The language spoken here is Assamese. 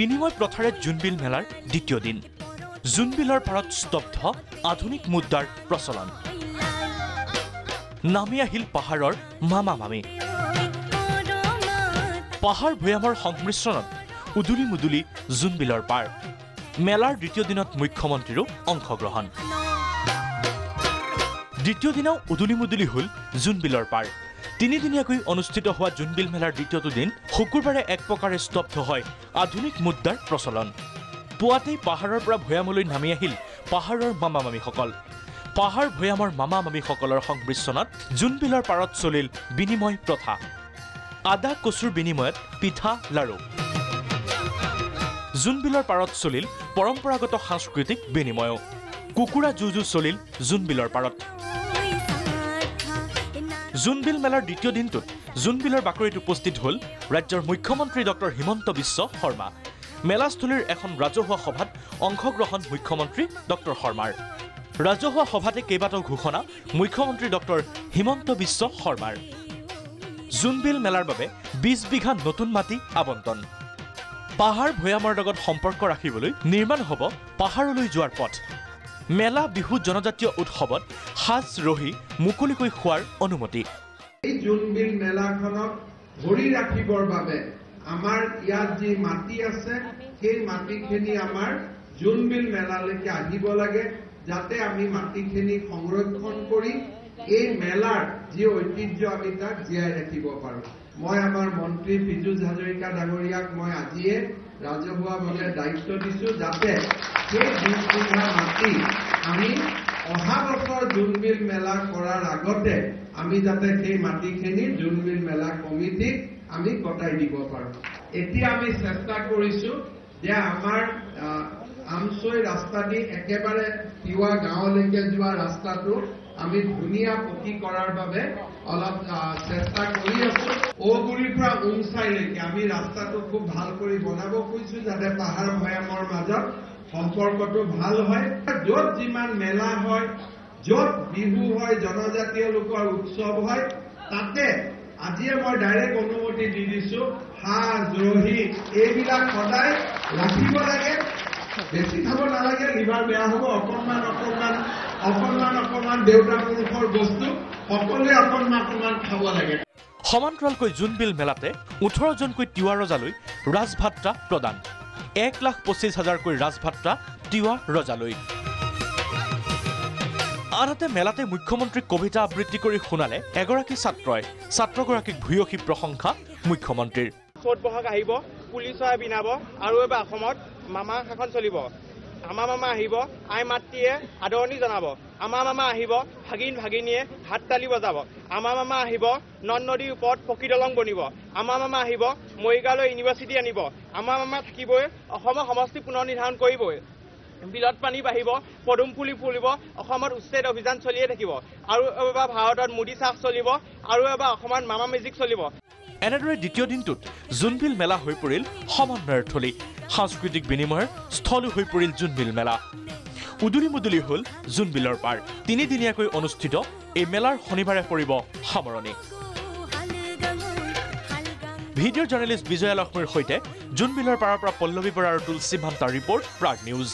বিনিময় প্ৰথাৰে জোনবিল মেলাৰ দ্বিতীয় দিন। জোনবিলৰ পাৰত স্তব্ধ আধুনিক মুদ্ৰাৰ প্ৰচলন। নামি আহিল পাহাৰৰ মামা মামী। পাহাৰ ভৈয়ামৰ সংমিশ্ৰণত উদুলি মুদুলি জোনবিলৰ পাৰ। মেলাৰ দ্বিতীয় দিনত মুখ্যমন্ত্ৰীৰো অংশগ্ৰহণ। দ্বিতীয় দিনাও উদুলি মুদুলি হ'ল জোনবিলৰ পাৰ। তিনিদিনীয়াকৈ অনুষ্ঠিত হোৱা জোনবিল মেলাৰ দ্বিতীয়টো দিন শুকুৰবাৰে এক প্ৰকাৰে স্তব্ধ হয়। আধুনিক মুদ্ৰাৰ প্ৰচলন। পুৱাতেই পাহাৰৰ পৰা ভৈয়ামলৈ নামি আহিল পাহাৰৰ মামা মামীসকল পাহাৰ ভৈয়ামৰ মামা মামীসকলৰ সংমিশ্ৰণত জোনবিলৰ পাৰত চলিল বিনিময় প্ৰথা। আদা কচুৰ বিনিময়ত পিঠা লাৰু জোনবিলৰ পাৰত চলিল পৰম্পৰাগত সাংস্কৃতিক বিনিময়ো। কুকুৰা যুঁজো চলিল জোনবিলৰ পাৰত। জোনবিল মেলাৰ দ্বিতীয় দিনটোত জোনবিলৰ বাকৰিত উপস্থিত হ'ল ৰাজ্যৰ মুখ্যমন্ত্ৰী ডক্টৰ হিমন্ত বিশ্ব শৰ্মা। মেলাস্থলীৰ এখন ৰাজহুৱা সভাত অংশগ্ৰহণ মুখ্যমন্ত্ৰী ডক্টৰ শৰ্মাৰ। ৰাজহুৱা সভাতে কেইবাটাও ঘোষণা মুখ্যমন্ত্ৰী ডক্টৰ হিমন্ত বিশ্ব শৰ্মাৰ। জোনবিল মেলাৰ বাবে বিছ বিঘা নতুন মাটি আবণ্টন। পাহাৰ ভৈয়ামৰ লগত সম্পৰ্ক ৰাখিবলৈ নিৰ্মাণ হ'ব পাহাৰলৈ যোৱাৰ পথ। মেলা বিহু জনজাতীয় উৎসৱত সাজ ৰহি মুকলিকৈ খোৱাৰ অনুমতি। এই জোনবিল মেলাখনক ধৰি ৰাখিবৰ বাবে আমাৰ ইয়াত যি মাটি আছে সেই মাটিখিনি আমাৰ জোনবিল মেলালৈকে আহিব লাগে যাতে আমি মাটিখিনি সংৰক্ষণ কৰি এই মেলাৰ যি ঐতিহ্য আমি তাক জীয়াই ৰাখিব পাৰোঁ। মই আমাৰ মন্ত্ৰী পীযুষ হাজৰিকা ডাঙৰীয়াক মই আজিয়ে ৰাজহুৱাভাৱে দায়িত্ব দিছোঁ যাতে সেই বিঘা মাটি আমি অহা বছৰ জোনবিল মেলা কৰাৰ আগতে আমি যাতে সেই মাটিখিনি জোনবিল মেলা কমিটিক আমি গতাই দিব পাৰোঁ। এতিয়া আমি চেষ্টা কৰিছোঁ যে আমাৰ আমচৈ ৰাস্তাদি একেবাৰে তিৱা গাঁৱলৈকে যোৱা ৰাস্তাটো আমি ধুনীয়া পকী কৰাৰ বাবে অলপ চেষ্টা কৰি আছো। ঔগুৰিৰ পৰা উমচাইলৈকে আমি ৰাস্তাটো খুব ভাল কৰি বনাব খুজিছো যাতে পাহাৰ ভৈয়ামৰ মাজত সম্পৰ্কটো ভাল হয়। য'ত যিমান মেলা হয় য'ত বিহু হয় জনজাতীয় লোকৰ উৎসৱ হয় তাতে আজিয়ে মই ডাইৰেক্ট অনুমতি দি দিছো সাজ ৰহি এইবিলাক সদায় ৰাখিব লাগে। বেছি খাব নালাগে লিভাৰ বেয়া হ'ব অকণমান অকণমান অকণমান অকণমান দেউতা পুৰুষৰ বস্তু সকলোৱে অকণমান অকণমান খাব লাগে। সমান্তৰালকৈ জোনবিল মেলাতে ওঠৰজনকৈ তিৱা ৰজালৈ ৰাজভাত্ৰা প্ৰদান। এক লাখ পঁচিছ হাজাৰকৈ ৰাজভাত্ৰা তিৱা ৰজালৈ। আনহাতে মেলাতে মুখ্যমন্ত্ৰীক কবিতা আবৃত্তি কৰি শুনালে এগৰাকী ছাত্ৰই। ছাত্ৰগৰাকীক ভূয়সী প্ৰশংসা মুখ্যমন্ত্ৰীৰ। চ'ত বহাগ আহিব পুলি চৰাই বিনাব আৰু এইবাৰ অসমত মামা শাসন চলিব। আমাৰ মামা আহিব আই মাতৃয়ে আদৰণি জনাব। আমাৰ মামা আহিব ভাগিন ভাগিনীয়ে হাত তালি বজাব। আমাৰ মামা আহিব নদ নদীৰ ওপৰত পকী দলং বনিব। আমাৰ মামা আহিব মৰিগাঁৱলৈ ইউনিভাৰ্চিটি আনিব। আমাৰ মামা থাকিবই অসমৰ সমষ্টি পুনৰ নিৰ্ধাৰণ কৰিবই। বিলত পানী বাঢ়িব পদুম ফুলি ফুলিব অসমত উচ্ছেদ অভিযান চলিয়ে থাকিব। আৰু এবাৰ ভাৰতত মোদী চাহ চলিব আৰু এবাৰ অসমত মামা মেজিক চলিব। এনেদৰে দ্বিতীয় দিনটোত জোনবিল মেলা হৈ পৰিল সমন্বয়ৰ থলী। সাংস্কৃতিক বিনিময়ৰ স্থলো হৈ পৰিল জোনবিল মেলা। উদুলি মুদুলি হ'ল জোনবিলৰ পাৰ। তিনিদিনীয়াকৈ অনুষ্ঠিত এই মেলাৰ শনিবাৰে পৰিব সামৰণি। ভিডিঅ' জাৰ্নেলিষ্ট বিজয়া লক্ষ্মীৰ সৈতে জোনবিলৰ পাৰৰ পৰা পল্লৱী বৰা আৰু তুলসী ভান্তাৰ ৰিপৰ্ট প্ৰাগ নিউজ।